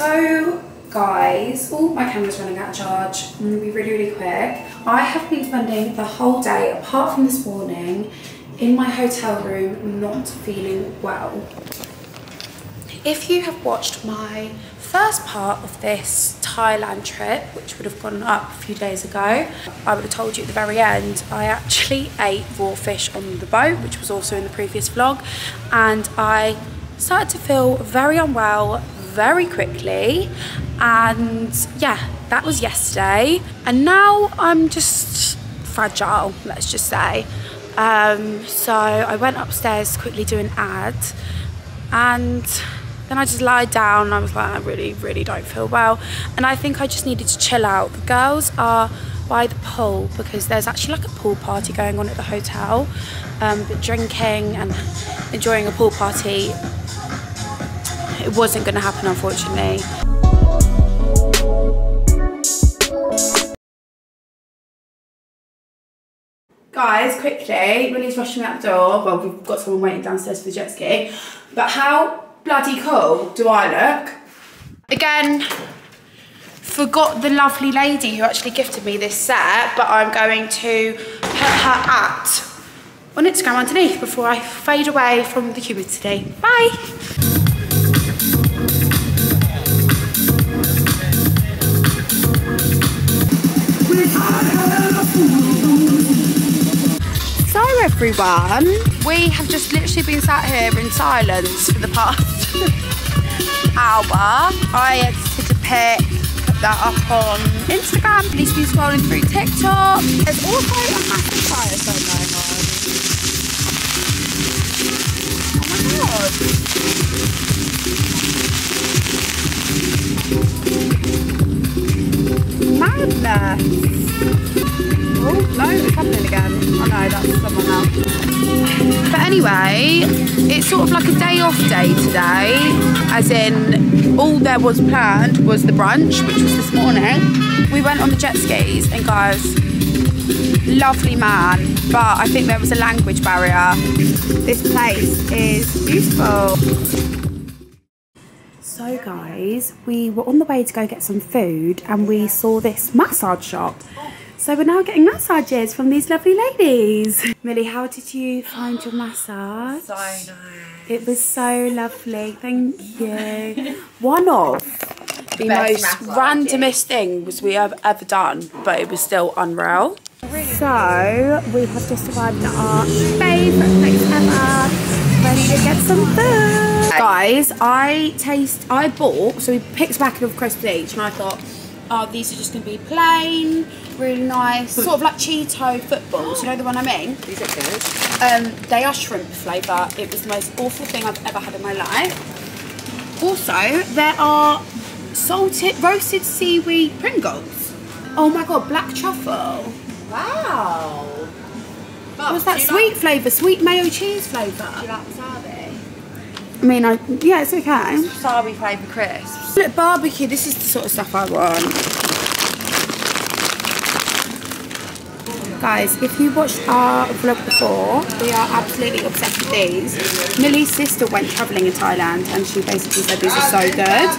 So guys, oh my camera's running out of charge. I'm gonna be really, really quick. I have been spending the whole day, apart from this morning, in my hotel room not feeling well. If you have watched my first part of this Thailand trip, which would have gone up a few days ago, I would have told you at the very end, I actually ate raw fish on the boat, which was also in the previous vlog, and I started to feel very unwell very quickly, and yeah, that was yesterday, and now I'm just fragile, let's just say. Um, so I went upstairs to quickly do an ad, and then I just lied down I was like, I really, really don't feel well. And I think I just needed to chill out. The girls are by the pool because there's actually like a pool party going on at the hotel. Um, but drinking and enjoying a pool party, it wasn't going to happen unfortunately. Guys, quickly, Millie's rushing out the door. Well, we've got someone waiting downstairs for the jet ski. But how bloody cool do I look? Again, forgot the lovely lady who actually gifted me this set, but I'm going to put her at on Instagram underneath before I fade away from the humidity. Bye. Everyone. We have just literally been sat here in silence for the past hour. I edited a pic, put that up on Instagram. Please be scrolling through TikTok. There's also a massive fire going on. Oh my god. Madness. Oh, no, it's happening again. That's someone else. But anyway, it's sort of like a day off day today, as in all there was planned was the brunch, which was this morning. We went on the jet skis and guys, lovely man, but I think there was a language barrier. This place is beautiful. So guys, we were on the way to go get some food and we saw this massage shop. So we're now getting massages from these lovely ladies. Millie, how did you find your massage? So nice. It was so lovely, thank you. One of the most randomest things we have ever done, but it was still unreal. So we have just arrived at our favourite place ever, ready to get some food. Guys, I taste, I bought, so we picked a packet of crisps each and I thought, oh, these are just going to be plain, really nice, sort of like Cheeto footballs, you know the one I mean? These are good. Um, they are shrimp flavour. It was the most awful thing I've ever had in my life. Also, there are salted, roasted seaweed Pringles. Oh my god, black truffle. Wow. But What's that sweet like, flavour? Sweet mayo cheese flavour. Do you like wasabi? I mean, I, yeah, it's okay. Wasabi flavour crisps. Look, barbecue, this is the sort of stuff I want. Guys, if you watched our vlog before, we are absolutely obsessed with these. Millie's sister went travelling in Thailand and she basically said these are so good.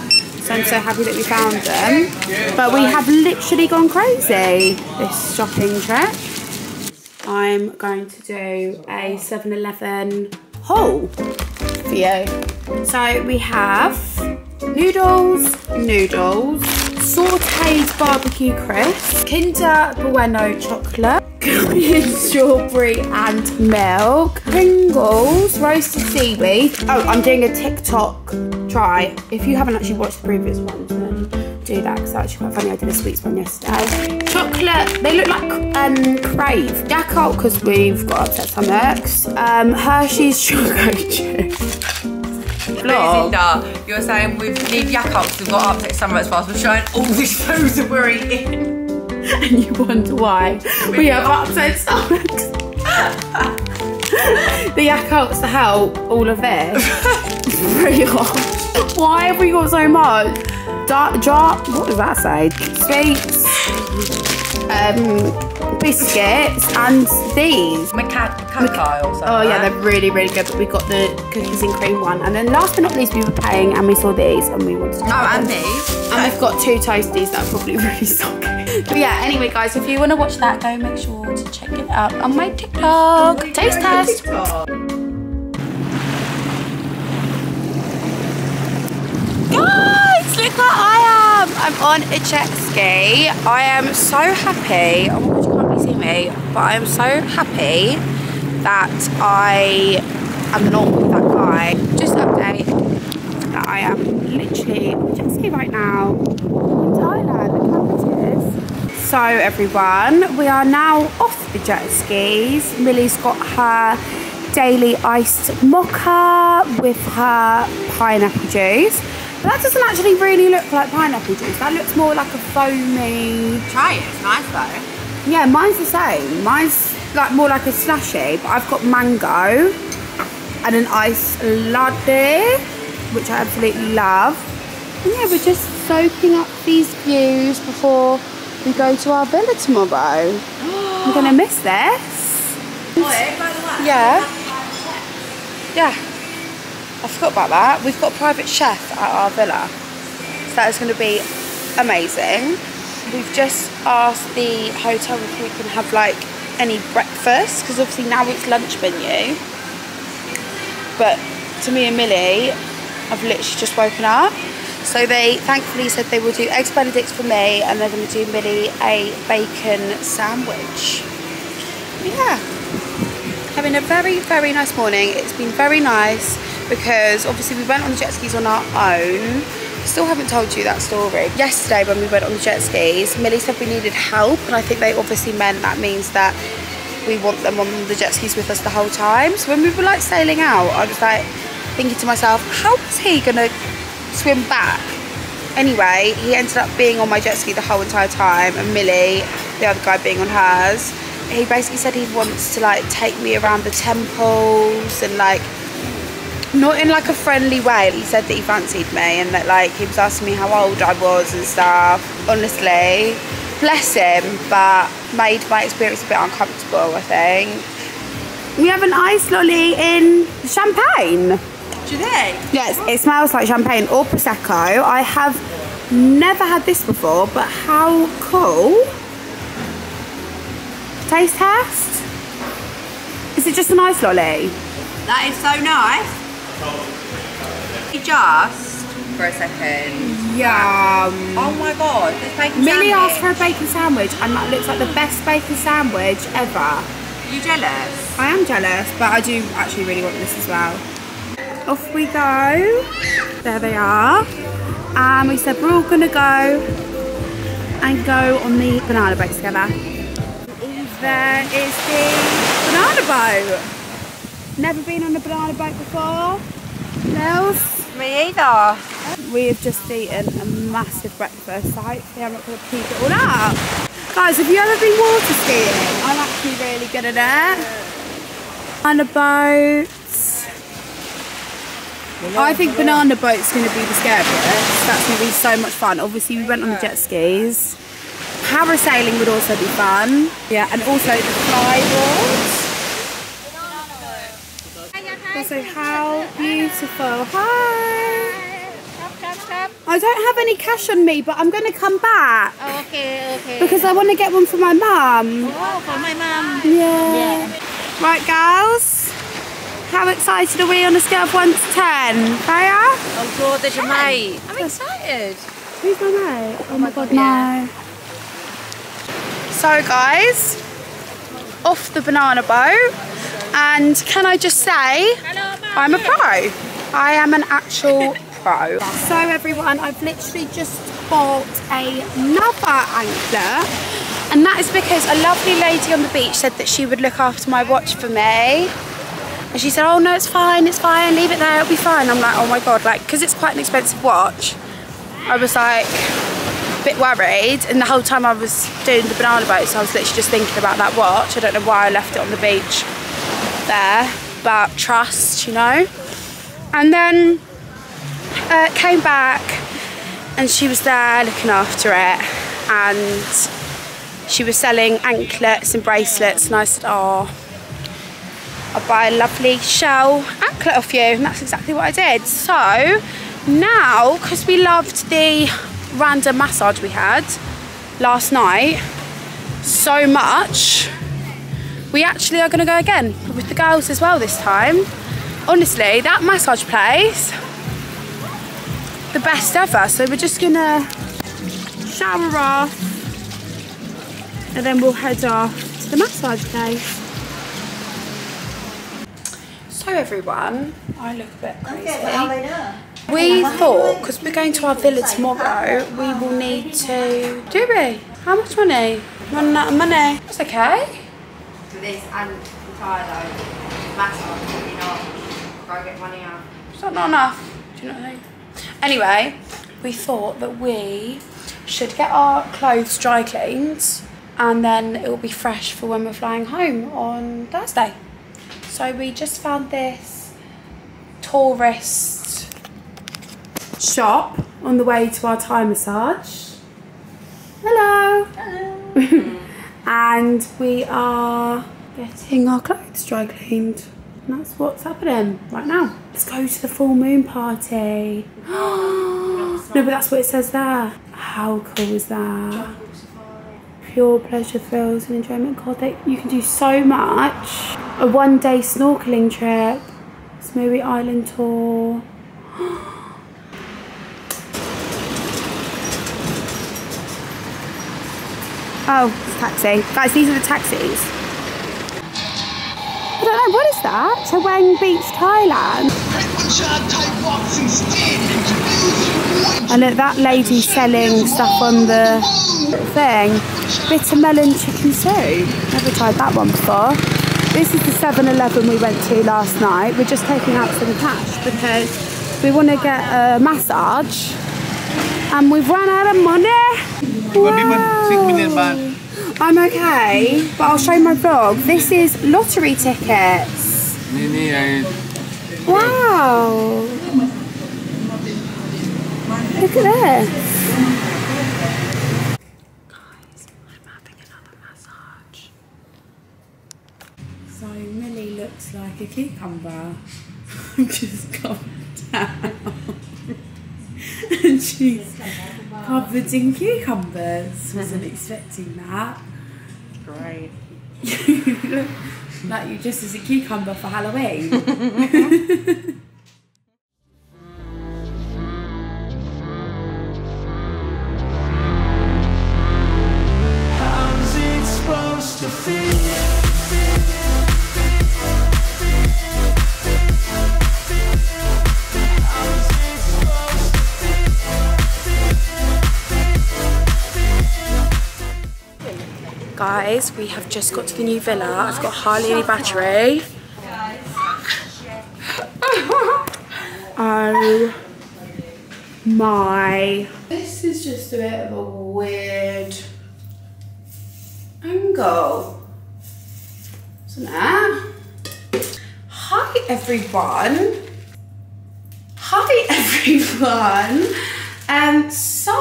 So I'm so happy that we found them. But we have literally gone crazy this shopping trip. I'm going to do a 7-Eleven haul for you. So we have noodles, noodles, sauteed barbecue crisps, Kinder Bueno chocolate, Korean strawberry and milk, Pringles, roasted seaweed. Oh, I'm doing a TikTok try. If you haven't actually watched the previous ones, then do that because actually quite funny. I did a sweets one yesterday. Chocolate, they look like um, Krave. Yakult because we've got upset stomachs. Um, Hershey's chocolate chip. Lucinda, you're saying we need Yakult we've got upset stomachs fast. We're showing all these foods that we're eating. and you wonder why we have upset stomachs. the Yakult's to help all of this. Why have we got so much? Dark, dark, what does that say? Sweets. um, biscuits and these. Maca- cacao something. Oh yeah, they're really, really good. But we got the cookies and cream one, and then last but not least, we were paying and we saw these, and we wanted to. Oh, and them. these. And we've got two toasties that are probably really soggy. But yeah, anyway, guys, if you want to watch that, go make sure to check it out on my TikTok. Taste test. Guys, look what I am. I'm on a jet ski. I am so happy. Oh my god, you can't really see me, but I am so happy that I am not with that guy. Just update that I am literally on a jet ski right now in Thailand. Look how it is. So everyone, we are now off the jet skis. Millie's got her daily iced mocha with her pineapple juice. But that doesn't actually really look like pineapple juice. That looks more like a foamy. Try it. It's nice though. Yeah, mine's the same. Mine's like more like a slushy, but I've got mango and an ice latte, which I absolutely love. And yeah, we're just soaking up these views before we go to our villa tomorrow. I'm gonna miss this. Oh, eh, by the way. Yeah. Yeah. I forgot about that. We've got a private chef at our villa. So that is going to be amazing. We've just asked the hotel if we can have like any breakfast because obviously now it's lunch menu. But to me and Millie, I've literally just woken up. So they thankfully said they will do eggs benedicts for me and they're going to do Millie a bacon sandwich. Yeah having a very very nice morning it's been very nice because obviously we went on the jet skis on our own. Still haven't told you that story. Yesterday when we went on the jet skis Millie said we needed help and I think they obviously meant that means that we want them on the jet skis with us the whole time. So when we were like sailing out I was like thinking to myself how is he gonna swim back? Anyway he ended up being on my jet ski the whole entire time and Millie the other guy being on hers he basically said he wants to like take me around the temples and like not in like a friendly way he said that he fancied me and that like he was asking me how old I was and stuff honestly bless him but made my experience a bit uncomfortable I think we have an ice lolly in champagne Do you think? yes it smells like champagne or prosecco I have never had this before but how cool taste test? Is it just an ice lolly? That is so nice. Just for a second. Yum. Oh my god, this bacon Millie sandwich. asked for a bacon sandwich and that looks like the best bacon sandwich ever. You jealous? I am jealous, but I do actually really want this as well. Off we go. There they are. And we said we're all gonna go and go on the banana boat together. There is the banana boat. Never been on a banana boat before. Nels? Me either. We have just eaten a massive breakfast, so hopefully I'm not going to keep it all up. Guys, have you ever been water skiing? I'm actually really good at it. Banana boats. I think banana boat's going to be the scariest. That's going to be so much fun. Obviously, we went on the jet skis. Parasailing would also be fun. Yeah, and also the flyboards. Also, how beautiful. Hi. I don't have any cash on me, but I'm going to come back oh, Okay, okay. because I want to get one for my mum. Oh, for my mom. Yeah. Right, girls. How excited are we on a scale of 1 to 10? Freya? Oh god, there's your mate. I'm excited. Who's my mate? Oh, oh my god, no. So, guys, off the banana boat. And can I just say, I'm a pro. I am an actual pro. So, everyone, I've literally just bought another anchor. And that is because a lovely lady on the beach said that she would look after my watch for me. And she said, oh no, it's fine, it's fine, leave it there, it'll be fine. I'm like, oh my God, like, because it's quite an expensive watch. I was like, bit worried. And the whole time I was doing the banana boats, I was literally just thinking about that watch. I don't know why I left it on the beach there, but trust, you know. And then uh, came back and she was there looking after it. And she was selling anklets and bracelets, and I said, oh, I'll buy a lovely shell anklet off you, and that's exactly what I did. So now, because we loved the random massage we had last night so much, we actually are going to go again with the girls as well this time. Honestly, that massage place, the best ever. So we're just going to shower off and then we'll head off to the massage place. So everyone, I look a bit crazy. We thought, because we're going to our villa tomorrow, we will need to, do we? How much money? Run out of money. That's okay. For this and entire though, massage, you know, go get money out. It's not, not enough. Do you know what I mean? Anyway, we thought that we should get our clothes dry cleaned and then it will be fresh for when we're flying home on Thursday. So we just found this tourist shop on the way to our Thai massage. Hello. Hello. and we are getting our clothes dry cleaned. And that's what's happening right now. Let's go to the full moon party. no, but that's what it says there. How cool is that? Pure pleasure, thrills and enjoyment. God, they, you can do so much. A one day snorkeling trip. Samui Island tour. Oh, it's taxi. Guys, these are the taxis. I don't know, what is that? Chaweng Beach, Thailand. And look, that lady selling stuff on the thing. Bitter melon chicken soup. Never tried that one before. This is the 7-Eleven we went to last night. We're just taking out some cash because we want to get a massage and we've run out of money. Wow. I'm okay, but I'll show my vlog. This is lottery tickets. Wow. Look at this. Guys, I'm having another massage. So Millie looks like a cucumber. I'm just calmed down she's covered in cucumbers. Wasn't mm-hmm. expecting that. Great. You look like you just as a cucumber for Halloween. Guys, we have just got to the new villa. I've got hardly any battery. oh my. This is just a bit of a weird angle. Isn't it? Hi everyone. Hi everyone. Um, so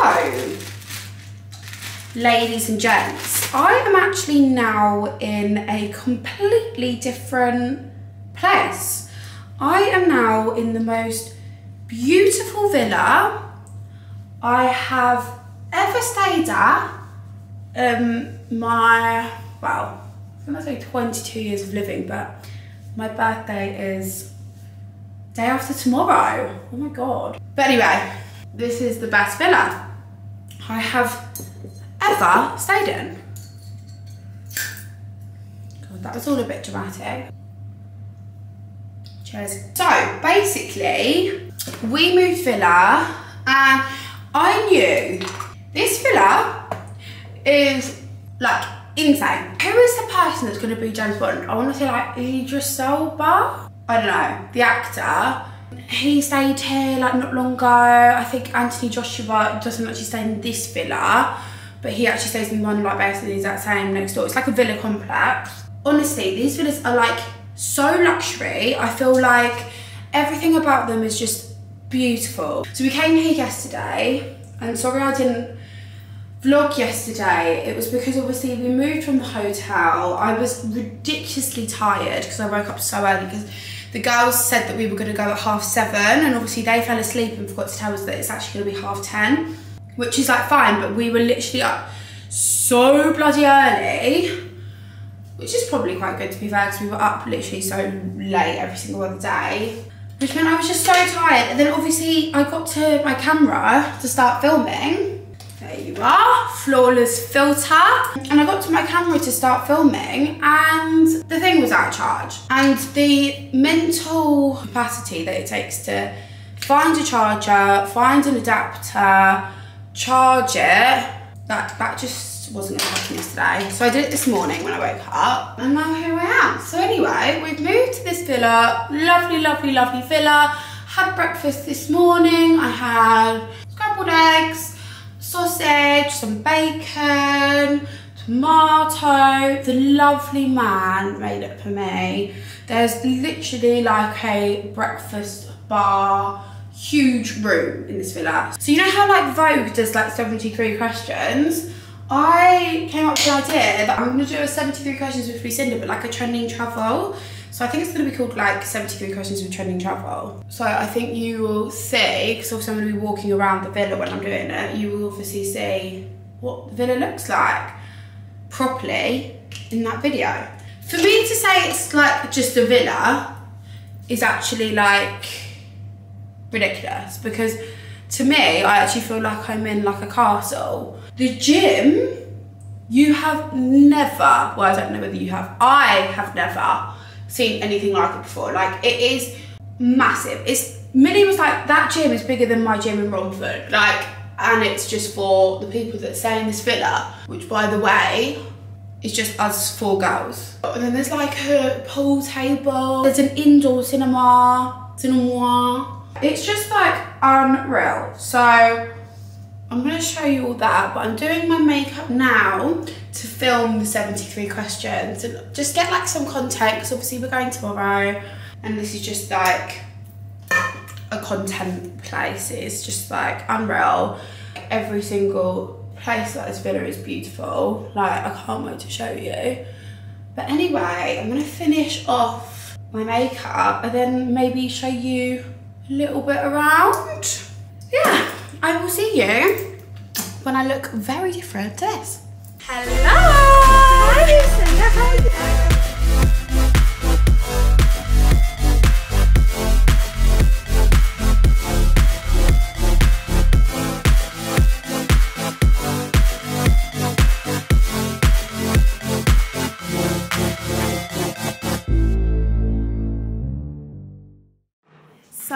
ladies and gents, I am actually now in a completely different place. I am now in the most beautiful villa I have ever stayed at. Um, my, well, I'm gonna say 22 years of living, but my birthday is day after tomorrow. Oh my god. But anyway, this is the best villa I have ever stayed in. God, that was all a bit dramatic. Cheers. So basically, we moved villa and I knew this villa is like insane. Who is the person that's going to be James Bond? I want to say like Idris Elba. I don't know. The actor. He stayed here like not long ago. I think Anthony Joshua doesn't actually stay in this villa, but he actually stays in one like basically the exact same next door. It's like a villa complex. Honestly, these villas are like so luxury. I feel like everything about them is just beautiful. So we came here yesterday, and sorry I didn't vlog yesterday, it was because obviously we moved from the hotel. I was ridiculously tired because I woke up so early because the girls said that we were going to go at half seven and obviously they fell asleep and forgot to tell us that it's actually going to be half ten, which is like fine, but we were literally up so bloody early, which is probably quite good to be fair because we were up literally so late every single other day. Which meant I was just so tired. And then obviously I got to my camera to start filming. There you are, flawless filter. And I got to my camera to start filming and the thing was out of charge. And the mental capacity that it takes to find a charger, find an adapter, charge it, that, that just wasn't gonna happen yesterday. So I did it this morning when I woke up and now here I am. So anyway, we've moved to this villa, lovely, lovely, lovely villa. Had breakfast this morning. I had scrambled eggs, sausage, some bacon, tomato. The lovely man made it for me. There's literally like a breakfast bar, huge room in this villa. So you know how like Vogue does like 73 questions? I came up with the idea that I'm gonna do a 73 questions with Lucinda, but like a trending travel. So I think it's gonna be called like 73 questions with trending travel. So I think you will see, because obviously I'm gonna be walking around the villa when I'm doing it, you will obviously see what the villa looks like properly in that video. For me to say it's like just a villa is actually like ridiculous because to me, I actually feel like I'm in like a castle. The gym, you have never, well, I don't know whether you have, I have never seen anything like it before. Like, it is massive. It's, Millie was like, that gym is bigger than my gym in Romford. Like, and it's just for the people that stay in this villa, which by the way, is just us four girls. And then there's like a pool table, there's an indoor cinema, cinema. It's just like unreal. So I'm gonna show you all that, but I'm doing my makeup now to film the 73 questions and just get like some content because obviously we're going tomorrow and this is just like a content place. It's just like unreal. Every single place that this villa is beautiful. Like I can't wait to show you. But anyway, I'm gonna finish off my makeup and then maybe show you little bit around. Yeah, I will see you when I look very different to this. Hello!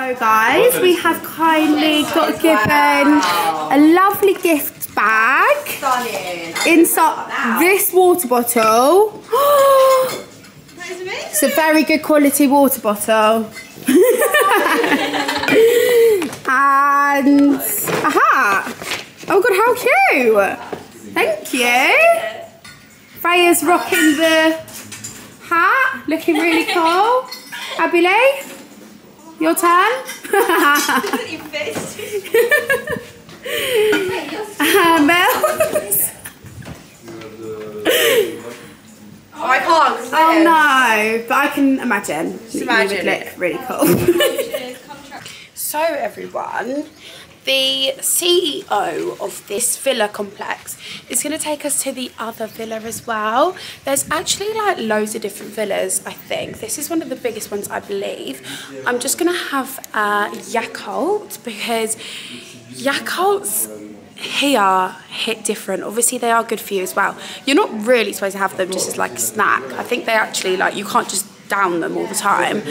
So guys, we have kindly got given a lovely gift bag. Inside this water bottle. it's a very good quality water bottle. and a hat. Oh god, how cute! Thank you. Freya's rocking the hat, looking really cool. Abby Lee? Your turn. uh, Mel. I can't. 'cause oh no, but I can imagine. Just imagine would it. look really cool. so everyone, the CEO of this villa complex is going to take us to the other villa as well. There's actually like loads of different villas, I think. This is one of the biggest ones, I believe. I'm just going to have a Yakult because Yakults here hit different. Obviously, they are good for you as well. You're not really supposed to have them just as like a snack. I think they actually like you can't just down them all the time.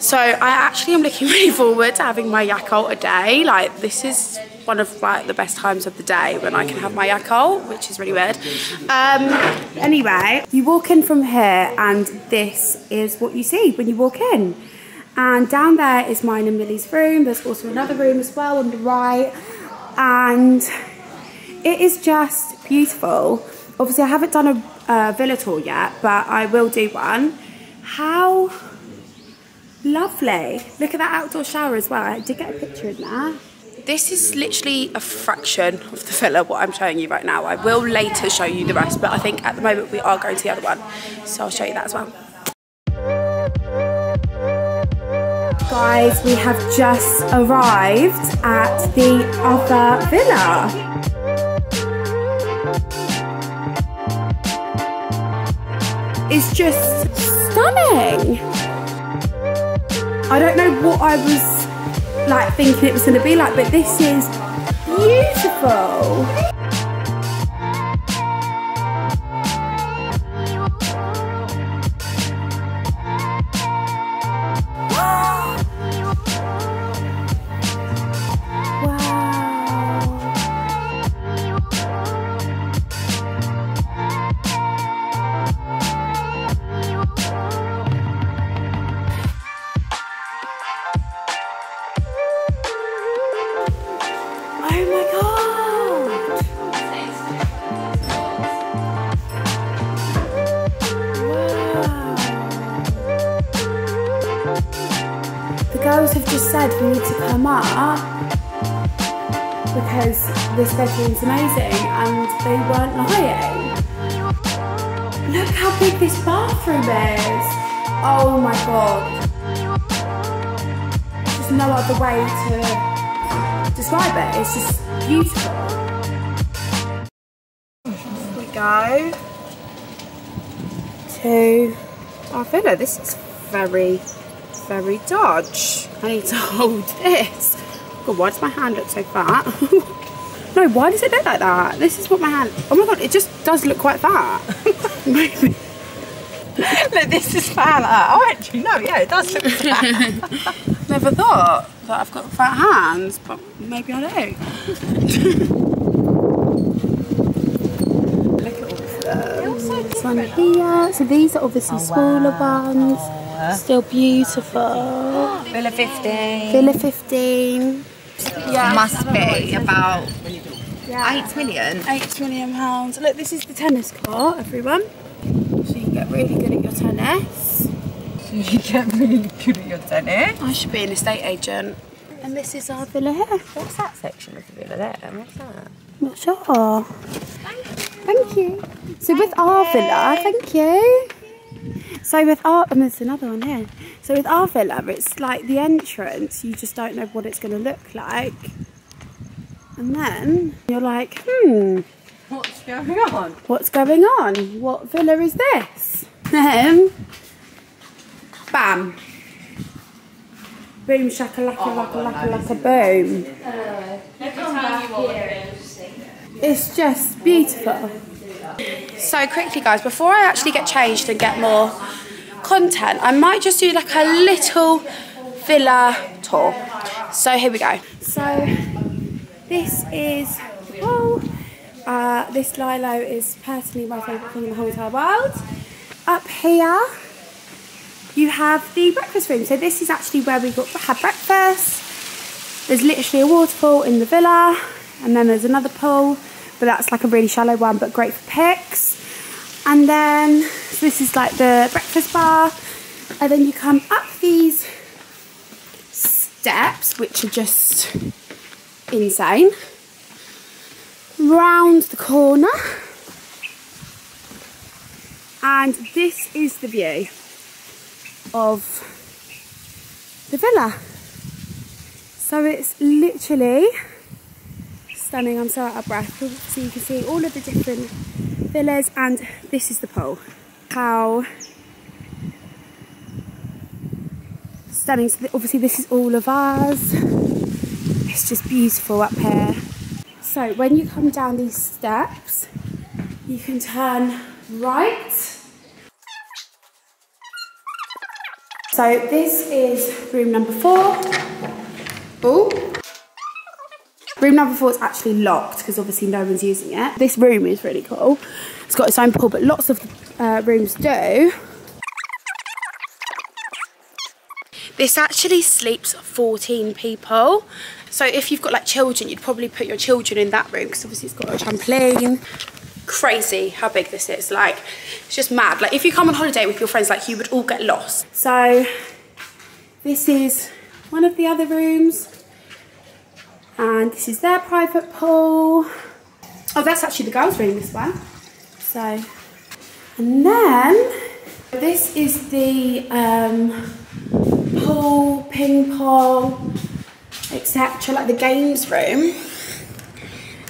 So I actually am looking really forward to having my Yakult a day. Like this is one of like the best times of the day when I can have my Yakult, which is really weird. Um, anyway, you walk in from here and this is what you see when you walk in. And down there is mine and Millie's room. There's also another room as well on the right. And it is just beautiful. Obviously, I haven't done a uh, villa tour yet, but I will do one. How lovely. Look at that outdoor shower as well. I did get a picture in there. this is literally a fraction of the villa what I'm showing you right now. I will later show you the rest, but I think at the moment we are going to the other one. So I'll show you that as well. Guys, we have just arrived at the other villa. It's just stunning. I don't know what I was like thinking it was going to be like, but this is beautiful. Oh my god. There's no other way to describe it. It's just beautiful. We go to our oh, villa. This is very, very dodge. I need to hold this. God, why does my hand look so fat? no, why does it look like that? This is what my hand. Oh my god, it just does look quite fat. Look, this is fat. Oh, actually, no, yeah, it does look fat. Never thought that I've got fat hands, but maybe I do. Look at all of them. This one here. So these are obviously oh, smaller ones. Still beautiful. Villa 15. Villa 15. Yeah. Must be about yeah. 8 million. Eight million pounds. Look, this is the tennis court, everyone. So you can get really good at your tennis. You get really good at your tennis. I should be an estate agent. And this is our villa here. What's that section of the villa there? What's that? Not sure. Thank you. So with our villa, thank you. So with our, and there's another one here. So with our villa, it's like the entrance, you just don't know what it's going to look like. And then you're like, hmm, What's going on? what's going on? What villa is this? Then, bam. Boom shakalaka laka laka laka boom. It's just beautiful. So quickly guys, before I actually get changed and get more content, I might just do like a little villa tour. So here we go. So this is, oh, uh, this Lilo is personally my favourite thing in the whole entire world. Up here, you have the breakfast room. So this is actually where we got had breakfast. There's literally a waterfall in the villa, and then there's another pool, but that's like a really shallow one, but great for pics. And then so this is like the breakfast bar, and then you come up these steps, which are just insane. Round the corner, and this is the view of the villa. So it's literally stunning. I'm so out of breath. So you can see all of the different villas, and this is the pool. How stunning. So obviously, this is all of ours. It's just beautiful up here. So when you come down these steps, you can turn right. So this is room number four. Oh. Room number four is actually locked because obviously no one's using it. This room is really cool. It's got its own pool, but lots of uh, rooms do. This actually sleeps 14 people. So if you've got like children, you'd probably put your children in that room because obviously it's got a trampoline. Crazy how big this is. Like, it's just mad. Like if you come on holiday with your friends, like you would all get lost. So this is one of the other rooms. And this is their private pool. Oh, that's actually the girls' room, this one. So, and then this is the um, pool, ping pong, etc. Like the games room.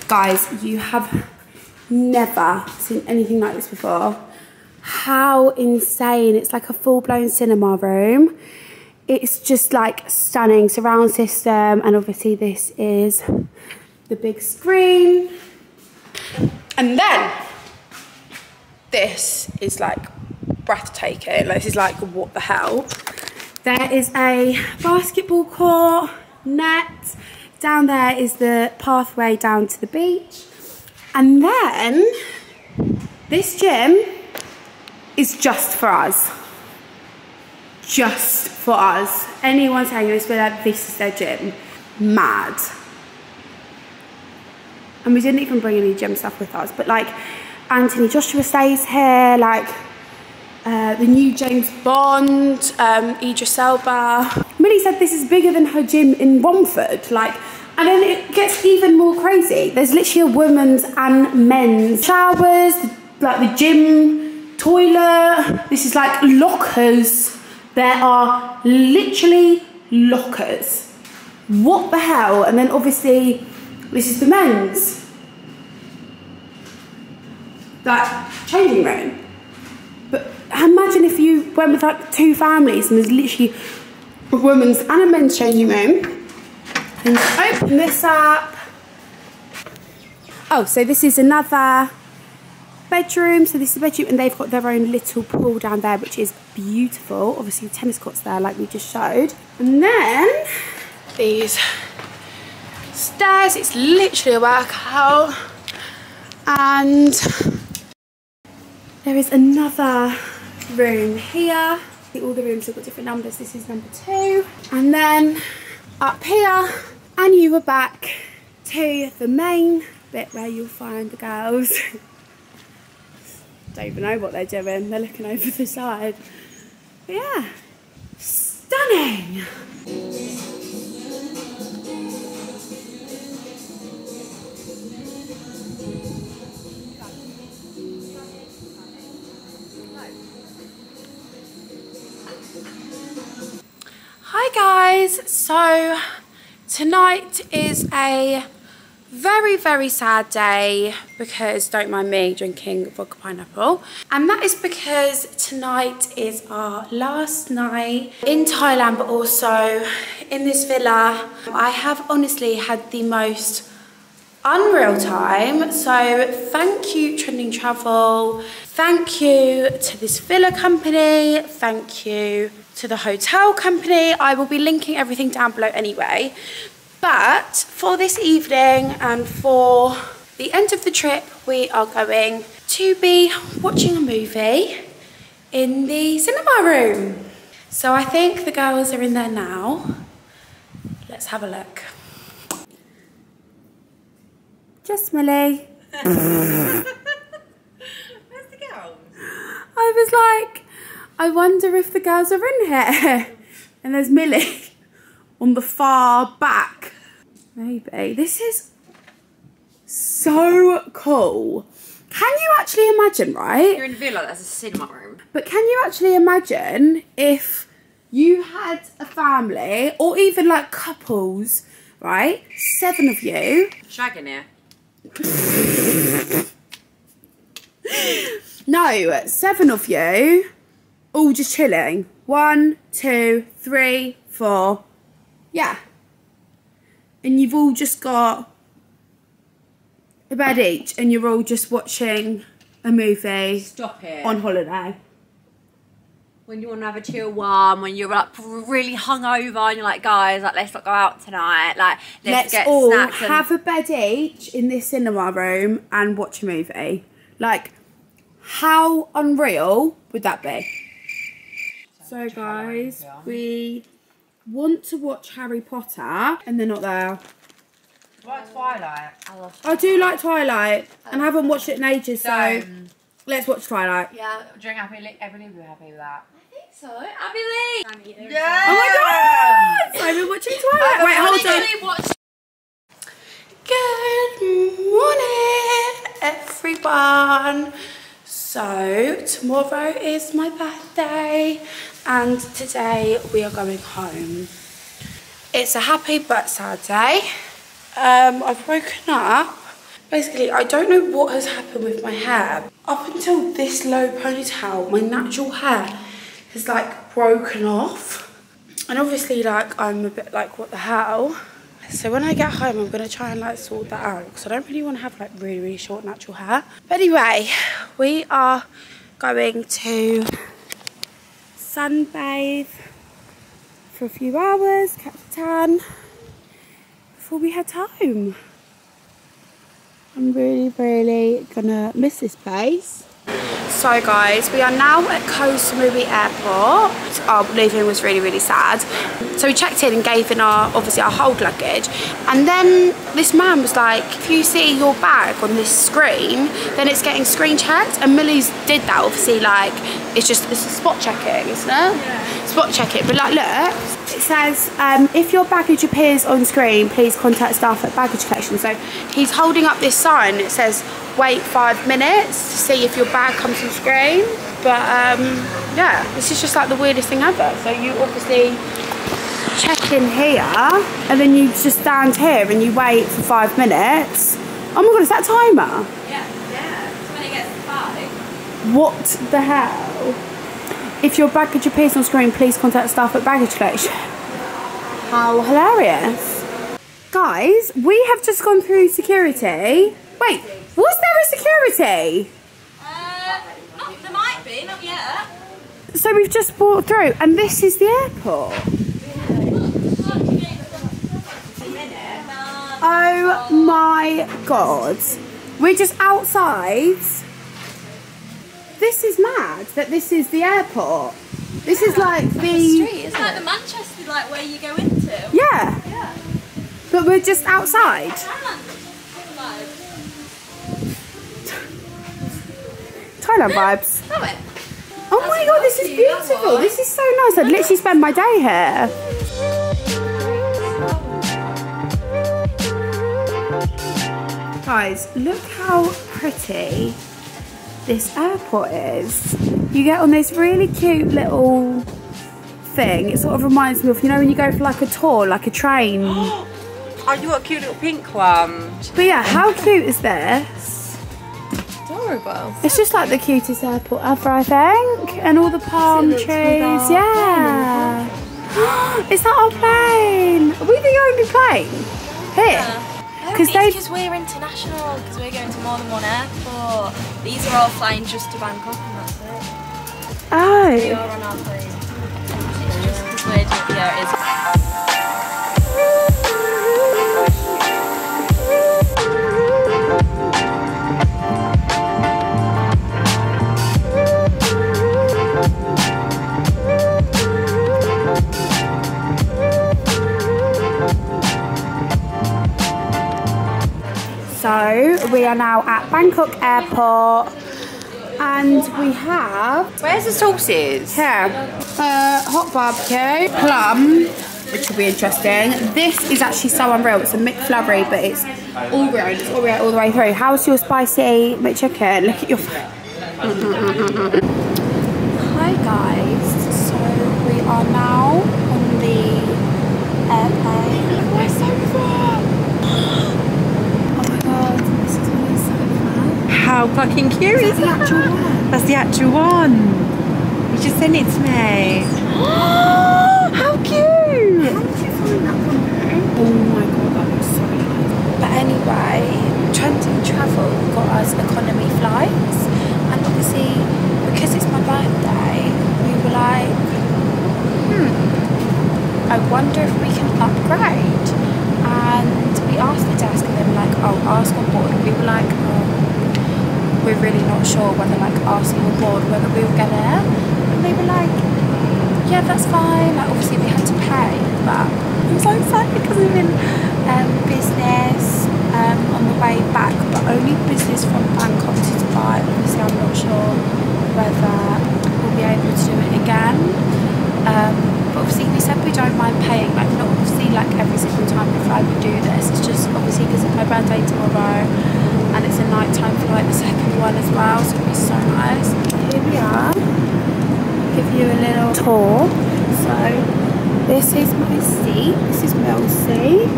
Guys, you have never seen anything like this before. How insane. It's like a full-blown cinema room. It's just like stunning surround system and obviously this is the big screen. And then this is like breathtaking. Like, this is like, what the hell? There is a basketball court, net. Down there is the pathway down to the beach. And then this gym is just for us. Just for us. Anyone saying this, we're like, this is their gym. Mad. And we didn't even bring any gym stuff with us, but like Anthony Joshua stays here, like uh, the new James Bond, um, Idris Elba. Millie said this is bigger than her gym in Romford, like, and then it gets even more crazy. There's literally a women's and men's showers, like the gym, toilet. This is like lockers. There are literally lockers. What the hell? And then obviously, this is the men's. Like, changing room. But imagine if you went with like two families and there's literally a women's and a men's changing room. And open this up. Oh, so this is another bedroom. So this is the bedroom and they've got their own little pool down there, which is beautiful. Obviously the tennis courts there like we just showed. And then these stairs, it's literally a workout. And there is another room here. All the rooms have got different numbers. This is number two. And then up here, and you were back to the main bit where you'll find the girls. Don't even know what they're doing. They're looking over the side. But yeah, stunning. Guys, so tonight is a very very sad day because don't mind me drinking vodka pineapple. And that is because tonight is our last night in Thailand but also in this villa. I have honestly had the most unreal time. So thank you trending travel. Thank you to this villa company. Thank you to the hotel company. I will be linking everything down below anyway. But for this evening and for the end of the trip we are going to be watching a movie in the cinema room. So i think the girls are in there now. Let's have a look. Just Millie. Where's the girls? I was like, I wonder if the girls are in here. And there's Millie on the far back. Maybe. This is so cool. Can you actually imagine, right? You're in a villa, that's a cinema room. But can you actually imagine if you had a family or even like couples, right? Seven of you. Shagging here. No, seven of you, all just chilling. One, two, three, four. Yeah. And you've all just got a bed each, and you're all just watching a movie Stop it. on holiday. when you want to have a chill one, when you're like really hungover and you're like, guys, like let's not go out tonight. Like let's, Let's get all snacks and have a bed each in this cinema room and watch a movie. Like, how unreal would that be? So, guys, we want to watch Harry Potter, and they're not there. What Twilight? I love I do like Twilight, and I haven't watched it in ages, so Um, let's watch Twilight. yeah, during Happy League, everybody will be happy with that. I think so. Abby Lee. Yeah. Oh my god! I've been watching Twilight. Wait, hold on. Watched Good morning, everyone. So, tomorrow is my birthday, and today we are going home. It's a happy but sad day. Um, I've woken up. Basically, I don't know what has happened with my hair. Up until this low ponytail, my natural hair has like broken off. And obviously, like, I'm a bit like, what the hell? So when I get home, I'm gonna try and like sort that out because I don't really want to have like really, really short natural hair. But anyway, we are going to sunbathe for a few hours, catch a tan before we head home. I'm really, really gonna miss this place. So guys, we are now at Koh Samui Airport. Our leaving was really, really sad. So we checked in and gave in our, obviously our hold luggage. And then this man was like, if you see your bag on this screen, then it's getting screen checked. And Millie's did that, obviously like, it's just, it's spot checking, isn't it? Yeah. Spot checking, but like look, it says, um, if your baggage appears on screen, please contact staff at baggage collection. So he's holding up this sign, it says, wait five minutes to see if your bag comes on screen. But um, yeah, this is just like the weirdest thing ever. So you obviously check in here and then you just stand here and you wait for five minutes. Oh my god, is that timer? Yeah, yeah. So when it gets five. What the hell? If your baggage appears on screen, please contact staff at baggage collection. How hilarious. Guys, we have just gone through security. Wait, was there a security? Uh, not, there might be, not yet. So we've just walked through and this is the airport. Oh my god. We're just outside. This is mad that this is the airport. This is like the It's like the Manchester, like where you go into. Yeah. Yeah. But we're just outside. Thailand vibes. Love it. Oh my god, this is beautiful. This is so nice. I'd literally spend my day here. Guys, look how pretty this airport is. You get on this really cute little thing. It sort of reminds me of, you know, when you go for like a tour, like a train. Oh, you got a cute little pink one. But yeah, how cute is this? Adorable. It's just like the cutest airport ever, I think. And all the palm trees. Yeah. Is that our plane? Are we the only plane? Here? Because they. because we're international, because we're going to more than one airport. These are all flying just to Bangkok and that's it. Oh. We Oh. are on our plane. It's just because we're doing, yeah, it is. So we are now at Bangkok Airport. And we have Where's the sauces? Here, uh, hot barbecue, plum, which will be interesting. This is actually so unreal. It's a McFlurry, but it's all grown. It's all all the way through. How's your spicy McChicken? Look at your. Hi guys. So we are now on the airplane. We're so far. Oh my god, this is really so fun. How fucking cute is The actual one. That's the actual one. You just sent it to me. How cute! How did you find that one? Oh my god, that looks so nice. But anyway, Trending Travel got us economy flights, and obviously because it's my birthday, we were like, hmm, I wonder if we can upgrade. And we asked the desk, and they were like, oh, ask on board. And we were like, oh, we're really not sure whether like asking on board whether we get it. And they were like, yeah, that's fine. Like, obviously, we had to pay, but I'm so excited because I'm in um, business um, on the way back, but only business from Bangkok to Dubai. Obviously, I'm not sure whether we'll be able to do it again. Um, but obviously we said we don't mind paying, like not obviously like every single time we fly we do this. It's just obviously because it's my birthday tomorrow and it's a nighttime flight, the second one as well, so it'll be so nice. Here we are. Give you a little tour. So this is my seat. This is Mel's seat.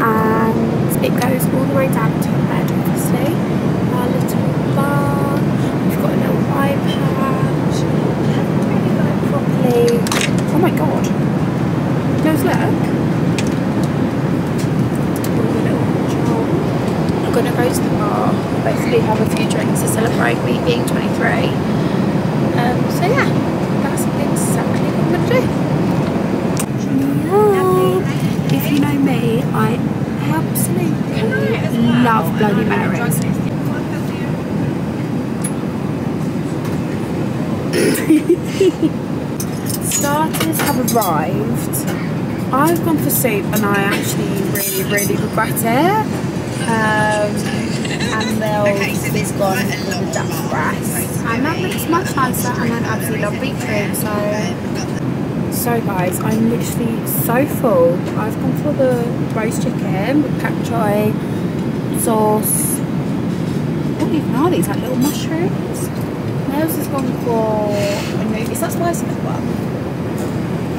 And it goes all the way down to the bed obviously. Our little bar. We've got a little iPad. We haven't really properly. Oh my god. Mel's look. All the little control. I'm gonna go to the bar, basically have a few drinks to celebrate me being 23. Um, so yeah, that's exactly what I'm gonna do. Yeah. If you know me, I absolutely love Bloody Marys. Starters have arrived. I've gone for soup and I actually really, really regret it. Um, and Mel's is gone for the duck breast. And that looks much nicer and I absolutely love beetroot. So, so guys, I'm literally so full. I've gone for the roast chicken with pak choy, sauce. What even are these? Like little mushrooms? Mel's has gone for a new, is that spicy one?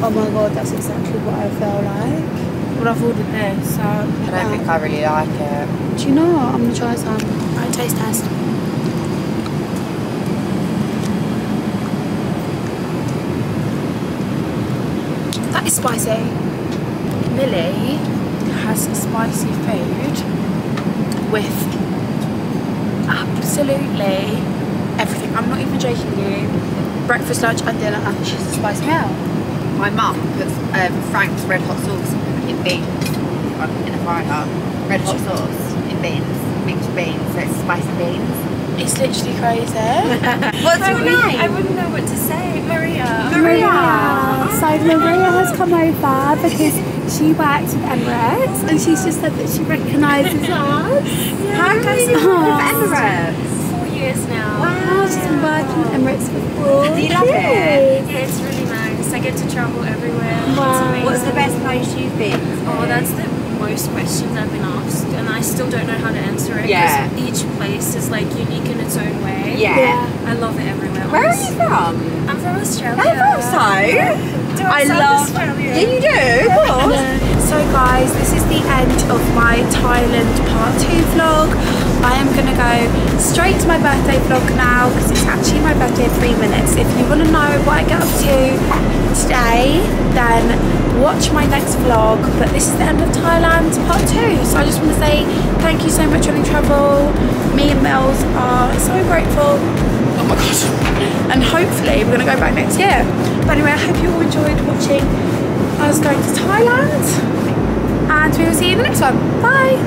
Oh my god, that's exactly what I feel like. Well, I've ordered this, so. I don't think I really like it. Do you know what? I'm gonna try some. Right, taste test. That is spicy. Millie has spicy food with absolutely everything. I'm not even joking you. Breakfast, lunch, and dinner, and she's a spicy meal. My mum puts um, Frank's red hot sauce in beans in a fryer. Red hot sauce in beans, mixed beans, so it's spicy beans. It's literally crazy. What's your name? I wouldn't know what to say. Maria. Maria. So Maria has come over because she works with Emirates and she's just said that she recognises us. How come you Oh. with Emirates? Four years now. Wow, she's been working with Emirates for four Do you love it? years. Yeah, it's really nice. I get to travel everywhere. Wow. What's the best place you've been? Oh, that's the most questions I've been asked, and I still don't know how to answer it. Yeah. Each place is like unique in its own way. Yeah. yeah. I love it everywhere. Where are you from? I'm from Australia. I thought so. Do I love. Australia. Yeah, you do. Of course. So guys, this is the end of my Thailand part 2 vlog. I am going to go straight to my birthday vlog now because it's actually my birthday in three minutes. If you want to know what I get up to today, then watch my next vlog. But this is the end of Thailand part 2. So I just want to say thank you so much for Trending Travel. Me and Mels are so grateful. Oh my god. And hopefully we're going to go back next year. But anyway, I hope you all enjoyed watching us going to Thailand. And we will see you in the next one. Bye.